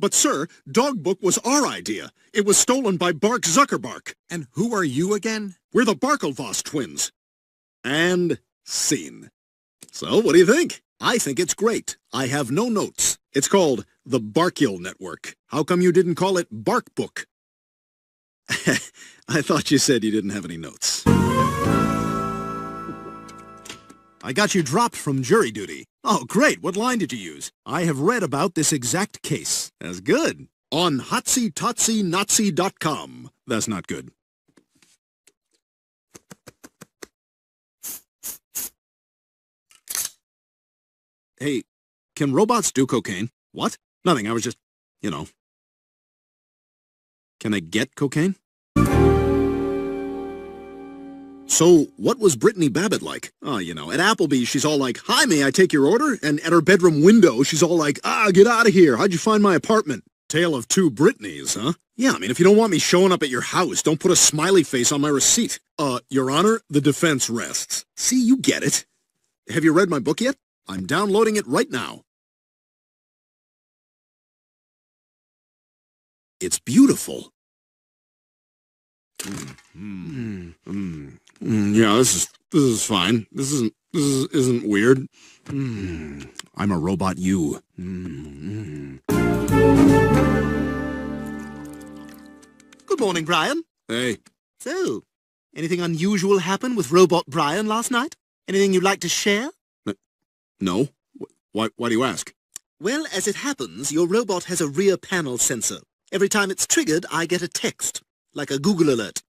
But, sir, Dogbook was our idea. It was stolen by Bark Zuckerbark. And who are you again? We're the Barkelvoss twins. And scene. So, what do you think? I think it's great. I have no notes. It's called the Barkil Network. How come you didn't call it Barkbook? I thought you said you didn't have any notes. I got you dropped from jury duty. Oh, great. What line did you use? I have read about this exact case. That's good. On HotsyTotsyNazi.com. That's not good. Hey, can robots do cocaine? What? Nothing, I was just, you know. Can they get cocaine? So, what was Brittany Babbitt like? Oh, you know, at Applebee's, she's all like, Hi, may I take your order? And at her bedroom window, she's all like, Ah, get out of here. How'd you find my apartment? Tale of two Britneys, huh? Yeah, I mean, if you don't want me showing up at your house, don't put a smiley face on my receipt. Uh, Your Honor, the defense rests. See, you get it. Have you read my book yet? I'm downloading it right now. It's beautiful. Mm, mm, mm, mm, yeah, this is this is fine. This isn't this is, isn't weird. Mm, I'm a robot. You. Mm, Good morning, Brian. hey, So, anything unusual happen with Robot Brian last night? Anything you'd like to share? no. Why why do you ask? Well, as it happens, your robot has a rear panel sensor. Every time it's triggered, I get a text, like a Google alert.